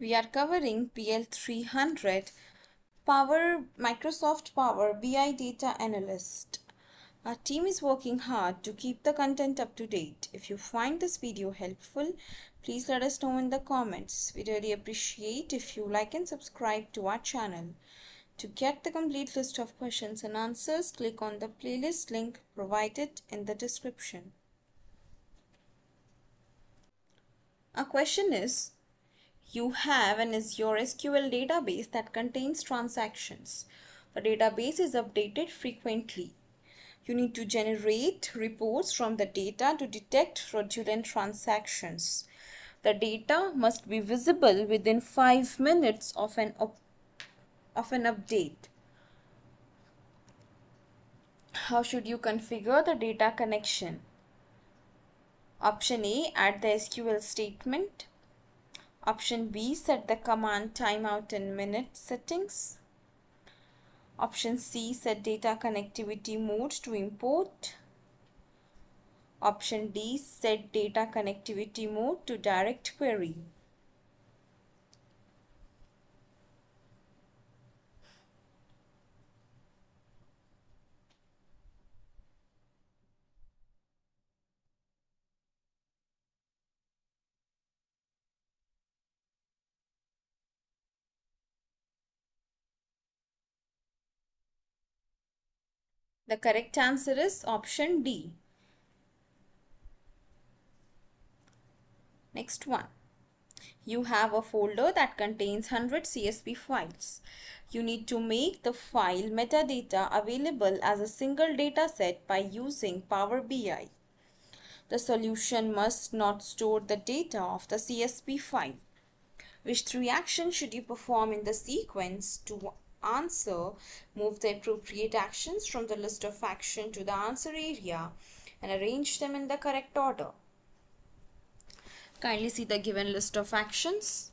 We are covering PL300 Power Microsoft Power BI Data Analyst. Our team is working hard to keep the content up to date. If you find this video helpful, please let us know in the comments. We really appreciate if you like and subscribe to our channel. To get the complete list of questions and answers, click on the playlist link provided in the description. Our question is, you have an Azure SQL database that contains transactions. The database is updated frequently. You need to generate reports from the data to detect fraudulent transactions. The data must be visible within 5 minutes of an, of an update. How should you configure the data connection? Option A, add the SQL statement. Option B, set the command timeout in minute settings. Option C, set data connectivity mode to import. Option D, set data connectivity mode to direct query. The correct answer is option D. Next one. You have a folder that contains 100 CSV files. You need to make the file metadata available as a single data set by using Power BI. The solution must not store the data of the CSV file. Which three actions should you perform in the sequence to answer, move the appropriate actions from the list of action to the answer area and arrange them in the correct order. Kindly see the given list of actions.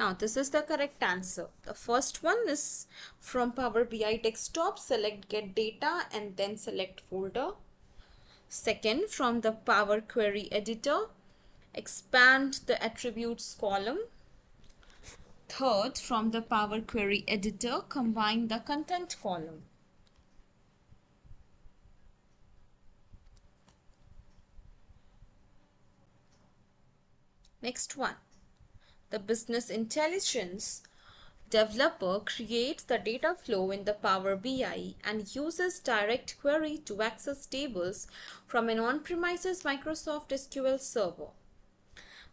Now this is the correct answer. The first one is from Power BI desktop, select get data and then select folder. Second from the Power Query editor, expand the attributes column. Third from the Power Query editor, combine the content column. Next one the business intelligence developer creates the data flow in the Power BI and uses direct query to access tables from an on-premises Microsoft SQL server.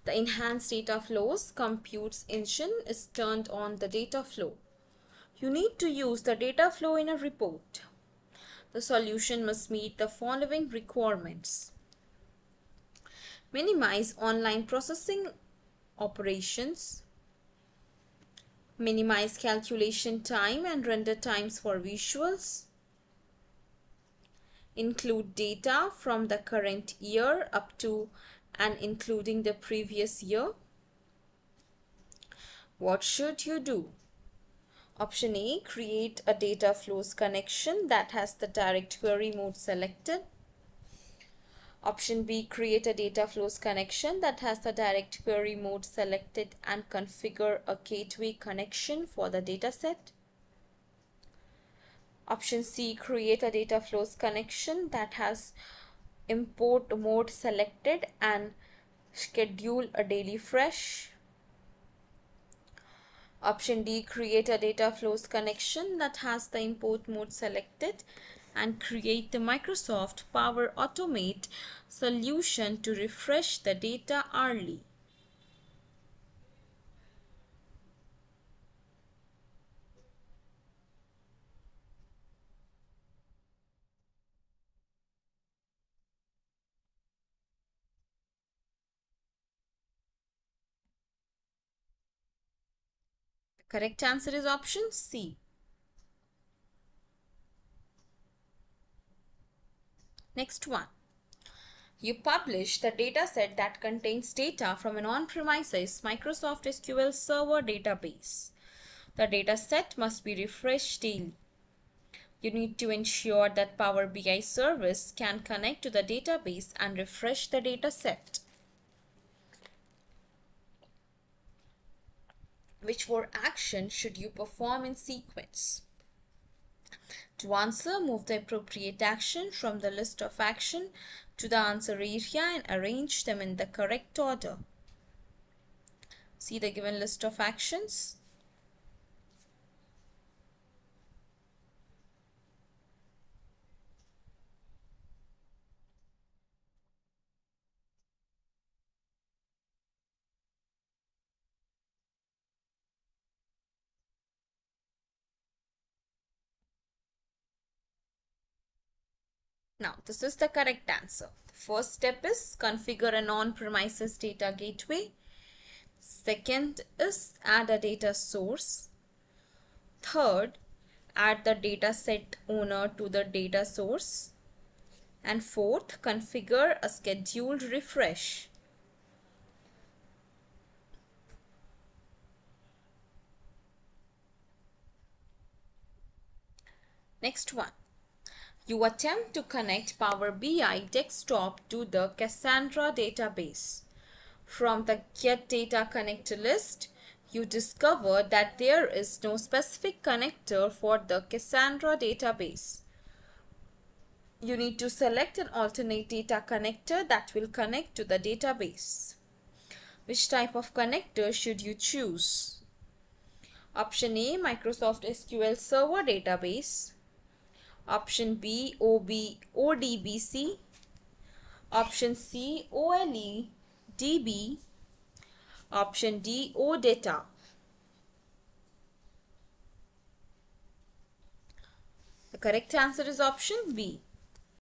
The enhanced data flows computes engine is turned on the data flow. You need to use the data flow in a report. The solution must meet the following requirements. Minimize online processing operations, minimize calculation time and render times for visuals, include data from the current year up to and including the previous year. What should you do? Option A, create a data flows connection that has the direct query mode selected. Option B, create a data flows connection that has the direct query mode selected and configure a gateway connection for the dataset. Option C, create a data flows connection that has import mode selected and schedule a daily fresh. Option D, create a data flows connection that has the import mode selected and create the Microsoft Power Automate solution to refresh the data early. The correct answer is option C. Next one. You publish the dataset that contains data from an on-premises Microsoft SQL Server database. The dataset must be refreshed daily. You need to ensure that Power BI service can connect to the database and refresh the dataset. Which four actions should you perform in sequence? To answer, move the appropriate action from the list of action to the answer area and arrange them in the correct order. See the given list of actions. Now, this is the correct answer. First step is configure an on-premises data gateway. Second is add a data source. Third, add the data set owner to the data source. And fourth, configure a scheduled refresh. Next one. You attempt to connect Power BI desktop to the Cassandra database. From the Get Data Connector list, you discover that there is no specific connector for the Cassandra database. You need to select an alternate data connector that will connect to the database. Which type of connector should you choose? Option A Microsoft SQL Server Database Option B ODBC. Option C OLE DB. Option D OData. The correct answer is option B